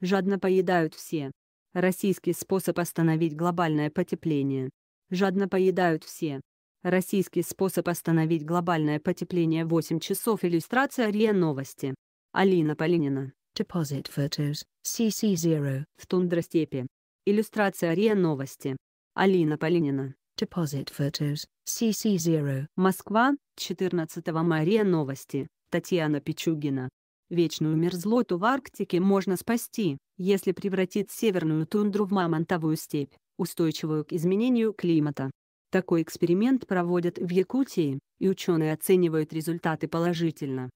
Жадно поедают все. Российский способ остановить глобальное потепление. Жадно поедают все. Российский способ остановить глобальное потепление 8 часов иллюстрация РИА Новости. Алина Полинина. Deposit photos, CC0. В тундростепи. Иллюстрация РИА Новости. Алина Полинина. Deposit photos, CC0. Москва, 14 мая РИА Новости. Татьяна Пичугина. Вечную мерзлоту в Арктике можно спасти, если превратить северную тундру в мамонтовую степь, устойчивую к изменению климата. Такой эксперимент проводят в Якутии, и ученые оценивают результаты положительно.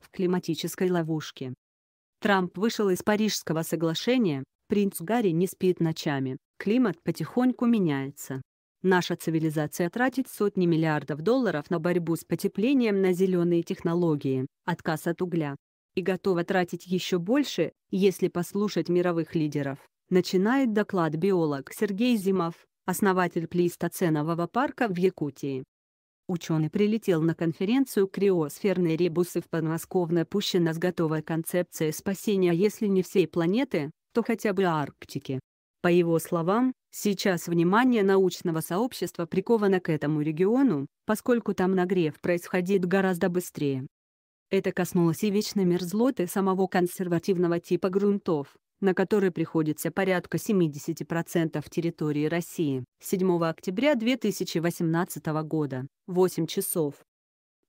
В климатической ловушке. Трамп вышел из Парижского соглашения, принц Гарри не спит ночами, климат потихоньку меняется. Наша цивилизация тратит сотни миллиардов долларов на борьбу с потеплением на зеленые технологии, отказ от угля, и готова тратить еще больше, если послушать мировых лидеров, начинает доклад биолог Сергей Зимов, основатель плейстоценового парка в Якутии. Ученый прилетел на конференцию криосферной ребусы в подмосковной пущена с готовой концепцией спасения если не всей планеты, то хотя бы Арктики. По его словам, сейчас внимание научного сообщества приковано к этому региону, поскольку там нагрев происходит гораздо быстрее. Это коснулось и вечной мерзлоты самого консервативного типа грунтов, на который приходится порядка 70% территории России. 7 октября 2018 года, 8 часов.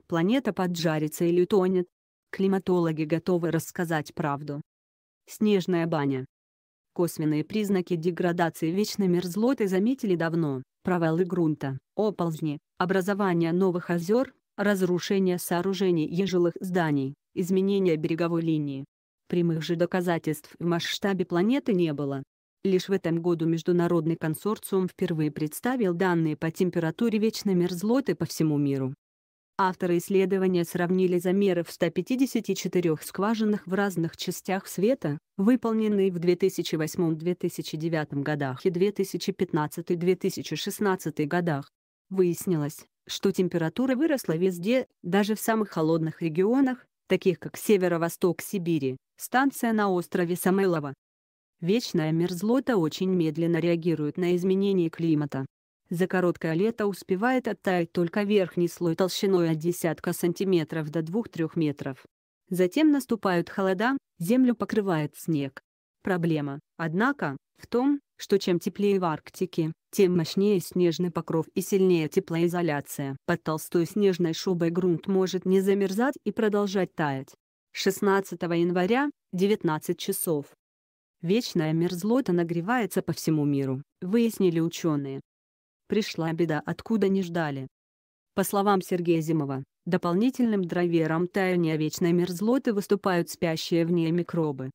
Планета поджарится или тонет. Климатологи готовы рассказать правду. Снежная баня. Косвенные признаки деградации вечной мерзлоты заметили давно. Провалы грунта, оползни, образование новых озер, разрушение сооружений и жилых зданий, изменение береговой линии. Прямых же доказательств в масштабе планеты не было. Лишь в этом году Международный консорциум впервые представил данные по температуре вечной мерзлоты по всему миру. Авторы исследования сравнили замеры в 154 скважинах в разных частях света, выполненные в 2008-2009 годах и 2015-2016 годах. Выяснилось, что температура выросла везде, даже в самых холодных регионах, таких как северо-восток Сибири, станция на острове Самойлова. Вечная мерзлота очень медленно реагирует на изменения климата. За короткое лето успевает оттаять только верхний слой толщиной от десятка сантиметров до 2-3 метров. Затем наступают холода, землю покрывает снег. Проблема, однако, в том, что чем теплее в Арктике, тем мощнее снежный покров и сильнее теплоизоляция. Под толстой снежной шубой грунт может не замерзать и продолжать таять. 16 января, 19 часов. Вечная мерзлота нагревается по всему миру, выяснили ученые. Пришла беда откуда не ждали. По словам Сергея Зимова, дополнительным драйвером таяния вечной мерзлоты выступают спящие в ней микробы.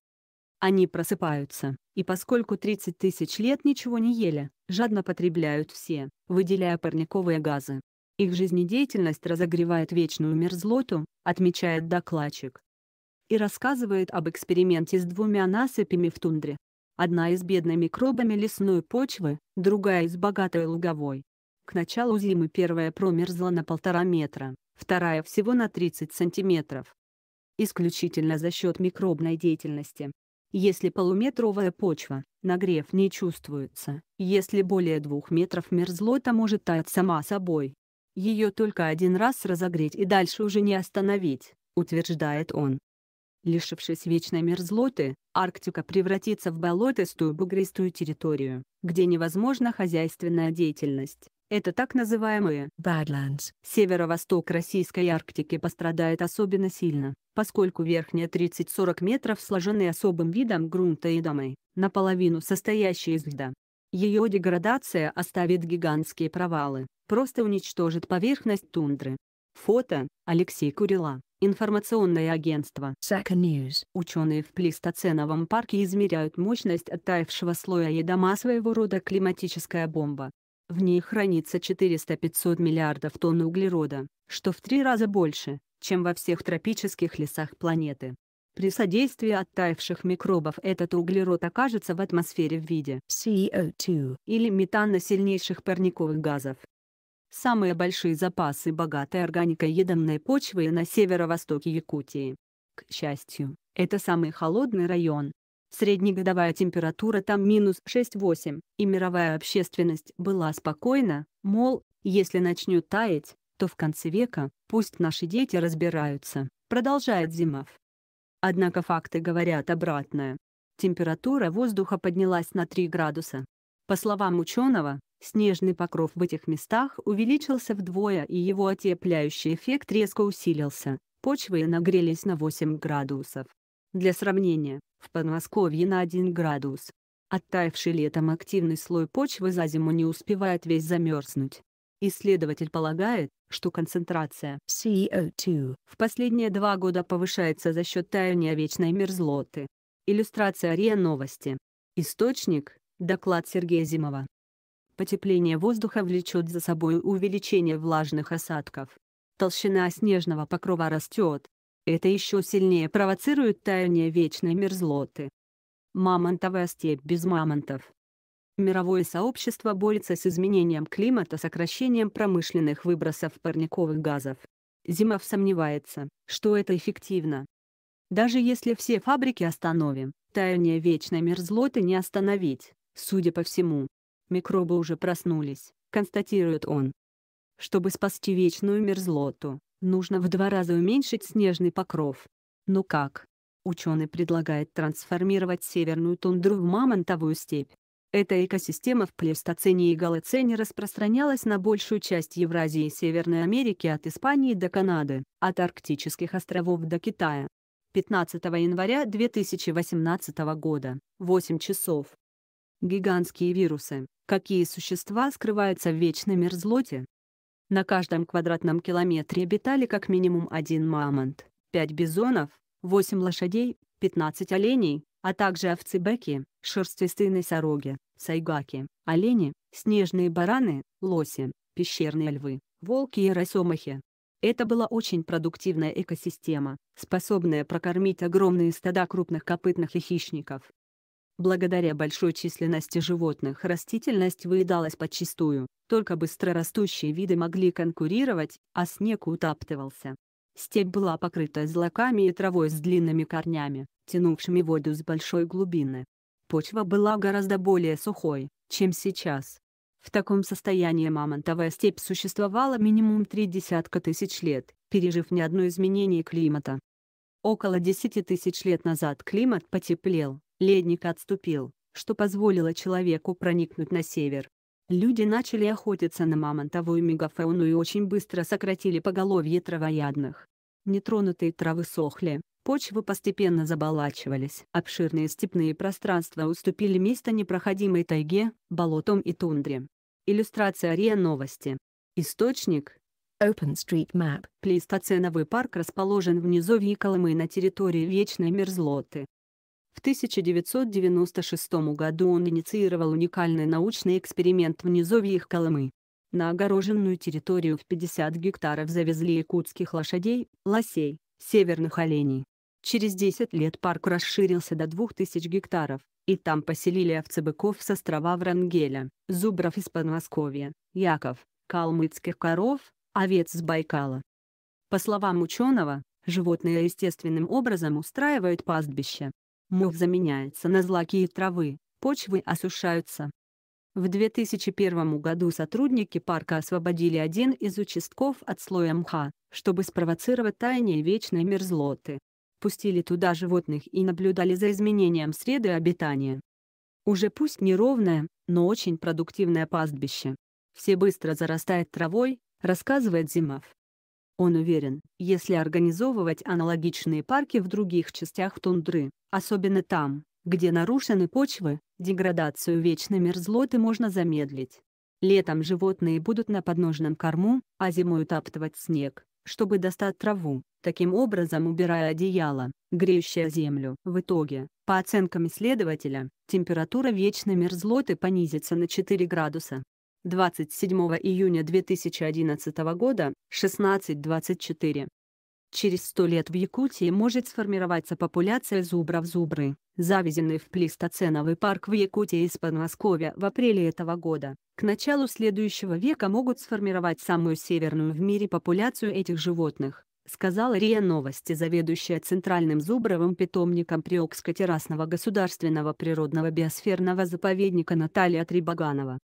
Они просыпаются, и поскольку 30 тысяч лет ничего не ели, жадно потребляют все, выделяя парниковые газы. Их жизнедеятельность разогревает вечную мерзлоту, отмечает докладчик. И рассказывает об эксперименте с двумя насыпями в тундре. Одна из бедной микробами лесной почвы, другая из богатой луговой. К началу зимы первая промерзла на полтора метра, вторая всего на 30 сантиметров. Исключительно за счет микробной деятельности. Если полуметровая почва, нагрев не чувствуется. Если более двух метров мерзлота может таять сама собой. Ее только один раз разогреть и дальше уже не остановить, утверждает он. Лишившись вечной мерзлоты, Арктика превратится в болотистую бугристую территорию, где невозможна хозяйственная деятельность. Это так называемые Badlands. Северо-восток российской Арктики пострадает особенно сильно, поскольку верхние 30-40 метров сложены особым видом грунта и домой, наполовину состоящие из льда. Ее деградация оставит гигантские провалы, просто уничтожит поверхность тундры. Фото – Алексей Курила, информационное агентство. Second News. Ученые в плейстоценовом парке измеряют мощность оттаившего слоя едома своего рода климатическая бомба. В ней хранится 400-500 миллиардов тонн углерода, что в три раза больше, чем во всех тропических лесах планеты. При содействии оттаивших микробов этот углерод окажется в атмосфере в виде CO2 или метана сильнейших парниковых газов. Самые большие запасы богатой органикой едомной почвы на северо-востоке Якутии. К счастью, это самый холодный район. Среднегодовая температура там минус 6-8, и мировая общественность была спокойна, мол, если начнет таять, то в конце века, пусть наши дети разбираются, продолжает Зимов. Однако факты говорят обратное. Температура воздуха поднялась на 3 градуса. По словам ученого, снежный покров в этих местах увеличился вдвое и его отепляющий эффект резко усилился, почвы нагрелись на 8 градусов. Для сравнения, в Подмосковье на 1 градус. Оттаивший летом активный слой почвы за зиму не успевает весь замерзнуть. Исследователь полагает, что концентрация CO2 в последние два года повышается за счет таяния вечной мерзлоты. Иллюстрация РИА Новости. Источник – доклад Сергея Зимова. Потепление воздуха влечет за собой увеличение влажных осадков. Толщина снежного покрова растет, это еще сильнее провоцирует таяние вечной мерзлоты. Мамонтовая степь без мамонтов. Мировое сообщество борется с изменением климата сокращением промышленных выбросов парниковых газов. Зимов сомневается, что это эффективно. Даже если все фабрики остановим, таяние вечной мерзлоты не остановить, судя по всему. Микробы уже проснулись, констатирует он. Чтобы спасти вечную мерзлоту, нужно в два раза уменьшить снежный покров. Но как? Ученый предлагает трансформировать северную тундру в мамонтовую степь. Эта экосистема в плейстоцене и голоцене распространялась на большую часть Евразии и Северной Америки от Испании до Канады, от арктических островов до Китая. 15 января 2018 года, 8 часов. Гигантские вирусы. Какие существа скрываются в вечной мерзлоте? На каждом квадратном километре обитали как минимум один мамонт, 5 бизонов, 8 лошадей, 15 оленей, а также овцы-беки, шерстистые носороги, сайгаки, олени, снежные бараны, лоси, пещерные львы, волки и росомахи. Это была очень продуктивная экосистема, способная прокормить огромные стада крупных копытных и хищников. Благодаря большой численности животных растительность выедалась подчистую, только быстрорастущие виды могли конкурировать, а снег утаптывался. Степь была покрыта злаками и травой с длинными корнями, тянувшими воду с большой глубины. Почва была гораздо более сухой, чем сейчас. В таком состоянии мамонтовая степь существовала минимум три десятка тысяч лет, пережив ни одно изменение климата. Около 10 тысяч лет назад климат потеплел, Ледник отступил, что позволило человеку проникнуть на север. Люди начали охотиться на мамонтовую мегафауну и очень быстро сократили поголовье травоядных. Нетронутые травы сохли, почвы постепенно заболачивались, обширные степные пространства уступили место непроходимой тайге, болотам и тундре. Иллюстрация РИА Новости. Источник OpenStreetMap. Плейстоценовый парк расположен в низовье Колымы на территории вечной мерзлоты. В 1996 году он инициировал уникальный научный эксперимент в низовьях Колымы. На огороженную территорию в 50 гектаров завезли якутских лошадей, лосей, северных оленей. Через 10 лет парк расширился до 2000 гектаров, и там поселили овцебыков с острова Врангеля, зубров из Подмосковья, яков, калмыцких коров, овец с Байкала. По словам ученого, животные естественным образом устраивают пастбище, Мох заменяется на злаки и травы, почвы осушаются. В 2001 году сотрудники парка освободили один из участков от слоя мха, чтобы спровоцировать таяние вечной мерзлоты. Пустили туда животных и наблюдали за изменением среды обитания. Уже пусть неровное, но очень продуктивное пастбище. Все быстро зарастает травой, рассказывает Зимов. Он уверен, если организовывать аналогичные парки в других частях тундры, особенно там, где нарушены почвы, деградацию вечной мерзлоты можно замедлить. Летом животные будут на подножном корму, а зимой утаптывать снег, чтобы достать траву, таким образом убирая одеяло, греющее землю. В итоге, по оценкам исследователя, температура вечной мерзлоты понизится на 4 градуса. 27 июня 2011 года, 16.24. Через сто лет в Якутии может сформироваться популяция зубров-зубры, завезенной в плейстоценовый парк в Якутии из Подмосковья в апреле этого года. К началу следующего века могут сформировать самую северную в мире популяцию этих животных, сказала РИА Новости заведующая Центральным зубровым питомником Приокско-террасного государственного природного биосферного заповедника Наталья Трибаганова.